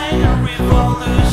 revolution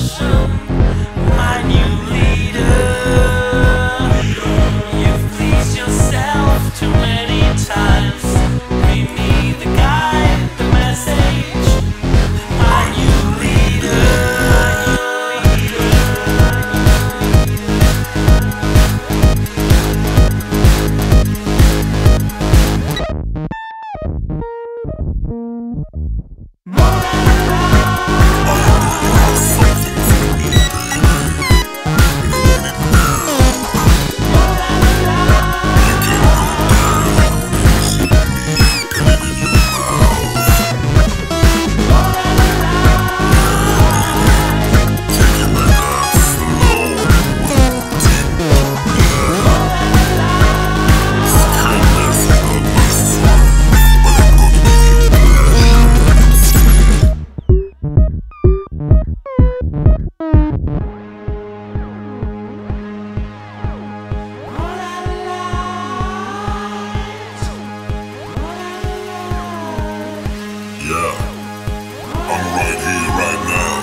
I'm right here, right now.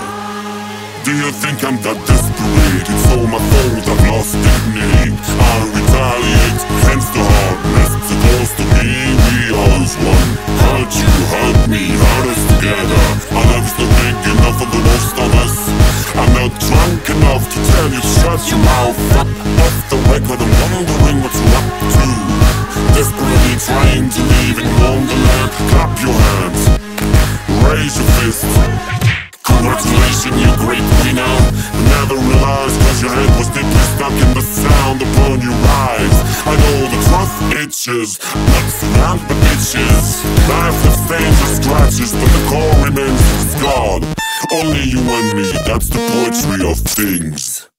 Do you think I'm that desperate? It's all my fault, I've lost dignity. I retaliate, hence the hardness. Congratulations, you great winner Never realized cause your head was deeply stuck in the sound upon your eyes. I know the truth itches, not surrounded by bitches Life has stains and scratches, but the core remains scarred Only you and me, that's the poetry of things